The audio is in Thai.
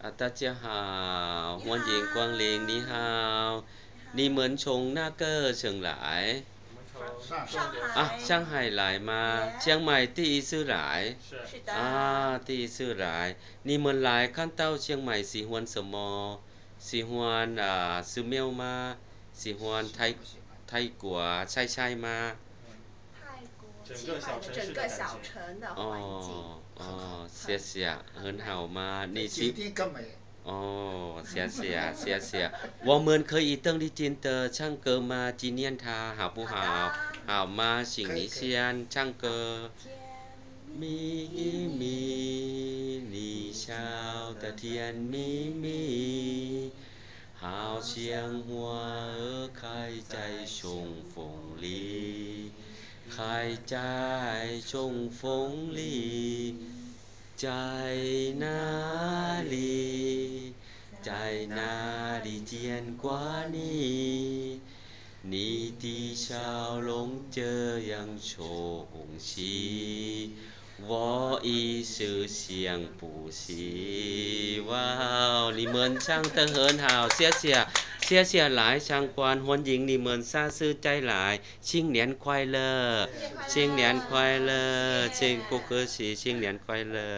啊，大家好，欢迎光临，你好，你们从那个城来？上海啊，上海来吗？清迈第一次来？是的。啊，第一次来，你们来看到清迈喜欢什么？喜欢啊，寺庙吗？喜欢泰泰国菜菜吗？泰国，清迈的整个小城的环境。ียเสีย เฮินเห่ามานีซิโอ้เสียเสีย เสียเสีย ว่าเหมืนเคยอีเติ้งดิจินเตอช่างเกอมาจีเนียนทาหาผู้หาหามาสิ่งนี้เซียนช่างเกอมีมีนี่ชาวตะเทียนมีมี หาเชียงหัวเออคายใจชงฟงลีคายใจชงฟงลี在哪里在哪里见过你你的笑容这样熟悉我一时想不起哇哦你们唱得很好谢谢谢谢来参观欢迎你们下次再来新年快乐新年快乐庆国歌齐新年快乐